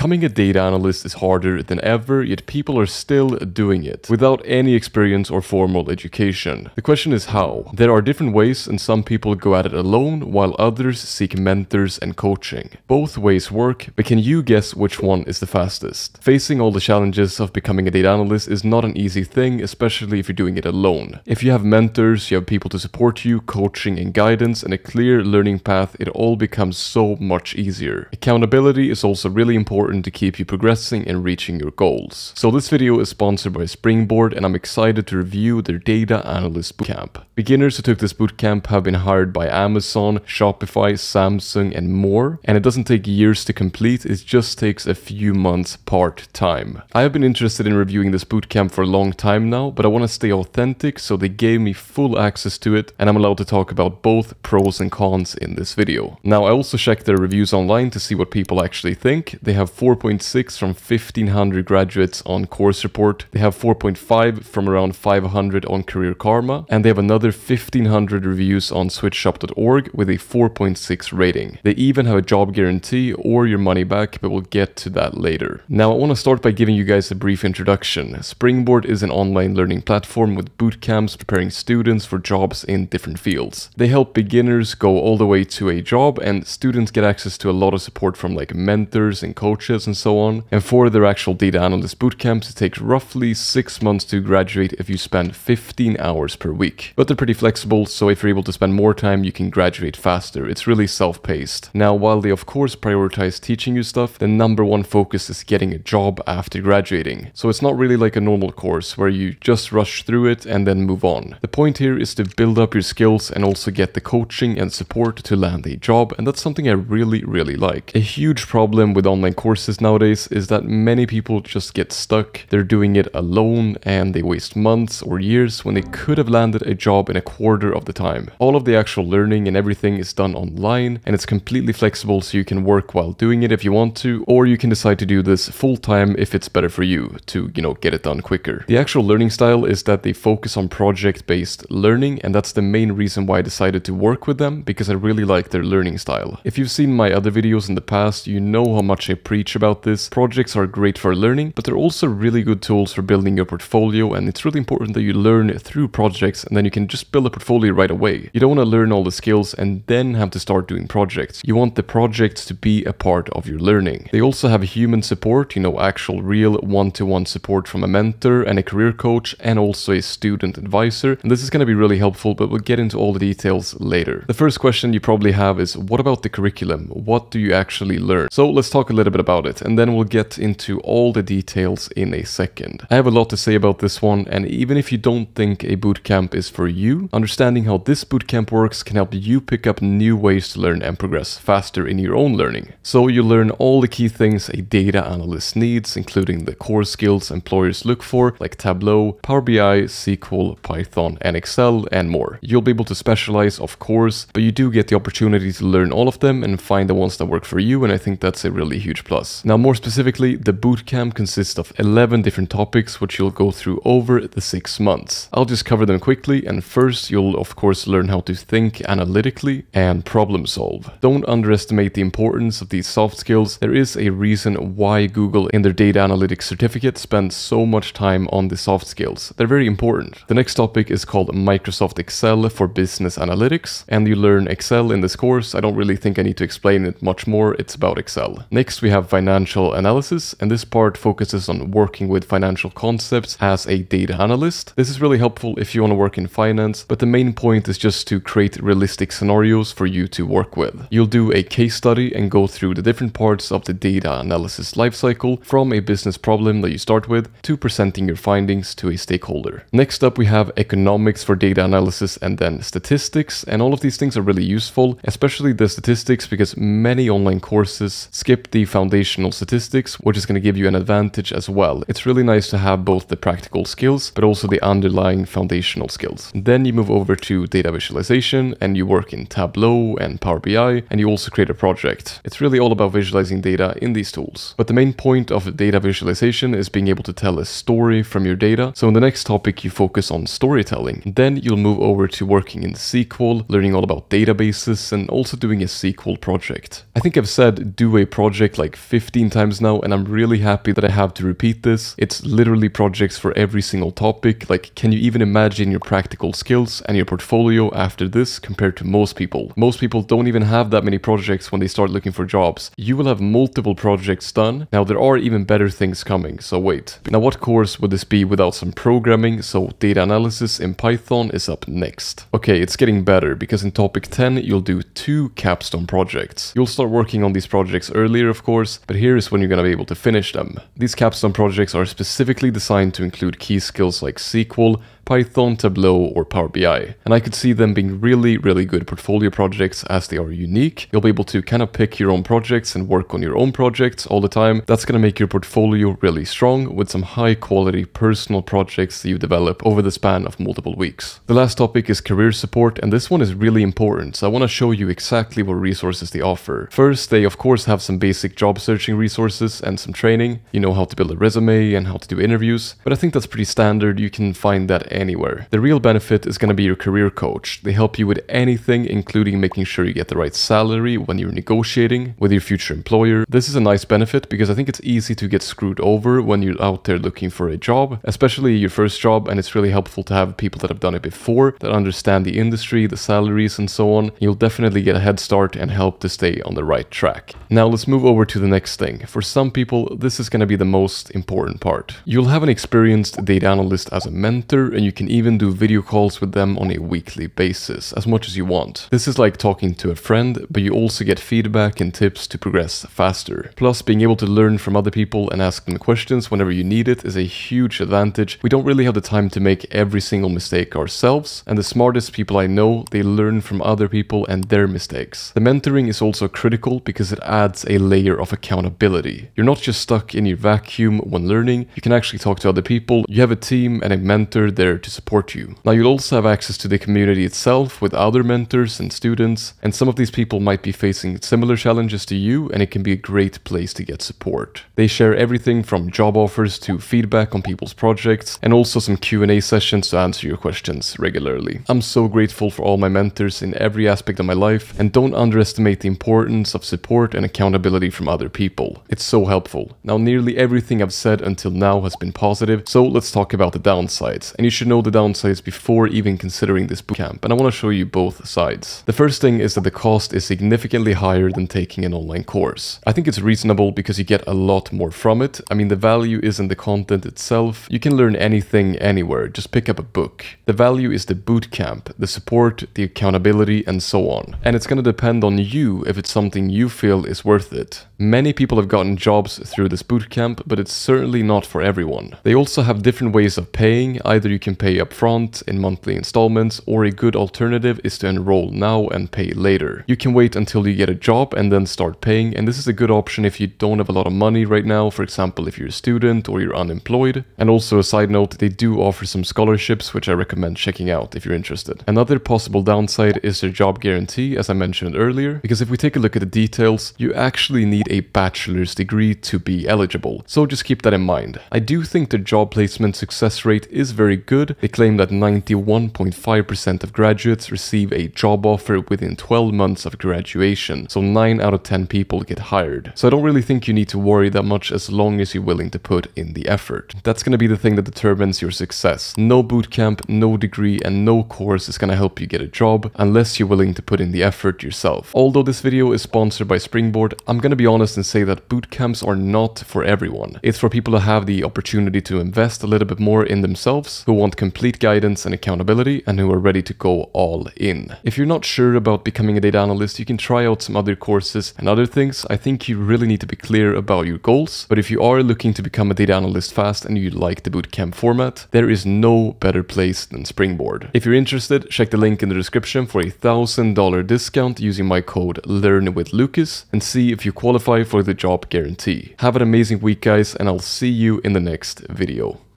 Becoming a data analyst is harder than ever, yet people are still doing it without any experience or formal education. The question is how? There are different ways and some people go at it alone while others seek mentors and coaching. Both ways work, but can you guess which one is the fastest? Facing all the challenges of becoming a data analyst is not an easy thing, especially if you're doing it alone. If you have mentors, you have people to support you, coaching and guidance, and a clear learning path, it all becomes so much easier. Accountability is also really important to keep you progressing and reaching your goals. So this video is sponsored by Springboard and I'm excited to review their Data Analyst Bootcamp. Beginners who took this bootcamp have been hired by Amazon, Shopify, Samsung and more and it doesn't take years to complete, it just takes a few months part-time. I have been interested in reviewing this bootcamp for a long time now, but I want to stay authentic so they gave me full access to it and I'm allowed to talk about both pros and cons in this video. Now I also checked their reviews online to see what people actually think. They have 4.6 from 1500 graduates on Course Report. They have 4.5 from around 500 on Career Karma. And they have another 1500 reviews on switchup.org with a 4.6 rating. They even have a job guarantee or your money back, but we'll get to that later. Now I want to start by giving you guys a brief introduction. Springboard is an online learning platform with boot camps preparing students for jobs in different fields. They help beginners go all the way to a job and students get access to a lot of support from like mentors and coaches and so on. And for their actual data analyst bootcamps, it takes roughly six months to graduate if you spend 15 hours per week. But they're pretty flexible, so if you're able to spend more time, you can graduate faster. It's really self-paced. Now, while they of course prioritize teaching you stuff, the number one focus is getting a job after graduating. So it's not really like a normal course where you just rush through it and then move on. The point here is to build up your skills and also get the coaching and support to land a job, and that's something I really, really like. A huge problem with online courses nowadays is that many people just get stuck. They're doing it alone and they waste months or years when they could have landed a job in a quarter of the time. All of the actual learning and everything is done online and it's completely flexible so you can work while doing it if you want to, or you can decide to do this full time if it's better for you to, you know, get it done quicker. The actual learning style is that they focus on project based learning and that's the main reason why I decided to work with them because I really like their learning style. If you've seen my other videos in the past, you know how much I preach about this. Projects are great for learning, but they're also really good tools for building your portfolio and it's really important that you learn through projects and then you can just build a portfolio right away. You don't want to learn all the skills and then have to start doing projects. You want the projects to be a part of your learning. They also have human support, you know, actual real one-to-one -one support from a mentor and a career coach and also a student advisor. And this is going to be really helpful, but we'll get into all the details later. The first question you probably have is what about the curriculum? What do you actually learn? So let's talk a little bit about it and then we'll get into all the details in a second. I have a lot to say about this one and even if you don't think a bootcamp is for you, understanding how this bootcamp works can help you pick up new ways to learn and progress faster in your own learning. So you learn all the key things a data analyst needs, including the core skills employers look for, like Tableau, Power BI, SQL, Python, and Excel, and more. You'll be able to specialize, of course, but you do get the opportunity to learn all of them and find the ones that work for you, and I think that's a really huge plus. Now, more specifically, the bootcamp consists of 11 different topics, which you'll go through over the six months. I'll just cover them quickly, and first, you'll of course learn how to think analytically and problem solve. Don't underestimate the importance of these soft skills. There is a reason why Google in their data analytics certificate spends so much time on the soft skills. They're very important. The next topic is called Microsoft Excel for Business Analytics, and you learn Excel in this course. I don't really think I need to explain it much more. It's about Excel. Next, we have financial analysis, and this part focuses on working with financial concepts as a data analyst. This is really helpful if you want to work in finance, but the main point is just to create realistic scenarios for you to work with. You'll do a case study and go through the different parts of the data analysis lifecycle from a business problem that you start with to presenting your findings to a stakeholder. Next up, we have economics for data analysis and then statistics, and all of these things are really useful, especially the statistics because many online courses skip the foundational statistics, which is going to give you an advantage as well. It's really nice to have both the practical skills, but also the underlying foundational skills. Then you move over to data visualization and you work in Tableau and Power BI and you also create a project. It's really all about visualizing data in these tools. But the main point of data visualization is being able to tell a story from your data. So in the next topic, you focus on storytelling. Then you'll move over to working in SQL, learning all about databases and also doing a SQL project. I think I've said do a project like 15 times now and I'm really happy that I have to repeat this. It's literally projects for every single topic. Like, can you even imagine your practical skills and your portfolio after this compared to most people? Most people don't even have that many projects when they start looking for jobs. You will have multiple projects done. Now, there are even better things coming, so wait. Now, what course would this be without some programming? So, data analysis in Python is up next. Okay, it's getting better because in topic 10, you'll do two capstone projects. You'll start working on these projects earlier, of course, but here is when you're going to be able to finish them. These capstone projects are specifically designed to include key skills like SQL, Python, Tableau, or Power BI. And I could see them being really, really good portfolio projects as they are unique. You'll be able to kind of pick your own projects and work on your own projects all the time. That's going to make your portfolio really strong with some high quality personal projects that you develop over the span of multiple weeks. The last topic is career support, and this one is really important. So I want to show you exactly what resources they offer. First, they of course have some basic job searching resources and some training. You know how to build a resume and how to do interviews, but I think that's pretty standard. You can find that anywhere. The real benefit is going to be your career coach. They help you with anything, including making sure you get the right salary when you're negotiating with your future employer. This is a nice benefit because I think it's easy to get screwed over when you're out there looking for a job, especially your first job, and it's really helpful to have people that have done it before, that understand the industry, the salaries, and so on. You'll definitely get a head start and help to stay on the right track. Now let's move over to the next thing. For some people, this is going to be the most important part. You'll have an experienced data analyst as a mentor, and you can even do video calls with them on a weekly basis, as much as you want. This is like talking to a friend, but you also get feedback and tips to progress faster. Plus, being able to learn from other people and ask them questions whenever you need it is a huge advantage. We don't really have the time to make every single mistake ourselves, and the smartest people I know, they learn from other people and their mistakes. The mentoring is also critical because it adds a layer of accountability. You're not just stuck in your vacuum when learning, you can actually talk to other people, you have a team and a mentor there to support you. Now you'll also have access to the community itself with other mentors and students, and some of these people might be facing similar challenges to you and it can be a great place to get support. They share everything from job offers to feedback on people's projects and also some Q&A sessions to answer your questions regularly. I'm so grateful for all my mentors in every aspect of my life and don't underestimate the importance of support and accountability from other people. It's so helpful. Now nearly everything I've said until now has been positive, so let's talk about the downsides. And you should know the downsides before even considering this bootcamp, and I want to show you both sides. The first thing is that the cost is significantly higher than taking an online course. I think it's reasonable because you get a lot more from it. I mean, the value isn't the content itself. You can learn anything anywhere, just pick up a book. The value is the bootcamp, the support, the accountability, and so on. And it's going to depend on you if it's something you feel is worth it. Many people have gotten jobs through this bootcamp, but it's certainly not for everyone. They also have different ways of paying. Either you can pay upfront in monthly installments, or a good alternative is to enroll now and pay later. You can wait until you get a job and then start paying, and this is a good option if you don't have a lot of money right now, for example if you're a student or you're unemployed. And also a side note, they do offer some scholarships which I recommend checking out if you're interested. Another possible downside is their job guarantee, as I mentioned earlier, because if we take a look at the details, you actually need a bachelor's degree to be eligible, so just keep that in mind. I do think the job placement success rate is very good, they claim that 91.5% of graduates receive a job offer within 12 months of graduation, so 9 out of 10 people get hired. So I don't really think you need to worry that much as long as you're willing to put in the effort. That's going to be the thing that determines your success. No bootcamp, no degree, and no course is going to help you get a job unless you're willing to put in the effort yourself. Although this video is sponsored by Springboard, I'm going to be honest and say that bootcamps are not for everyone. It's for people who have the opportunity to invest a little bit more in themselves, who want complete guidance and accountability and who are ready to go all in. If you're not sure about becoming a data analyst, you can try out some other courses and other things. I think you really need to be clear about your goals. But if you are looking to become a data analyst fast and you like the bootcamp format, there is no better place than Springboard. If you're interested, check the link in the description for a $1,000 discount using my code LEARNWITHLukas and see if you qualify for the job guarantee. Have an amazing week guys and I'll see you in the next video.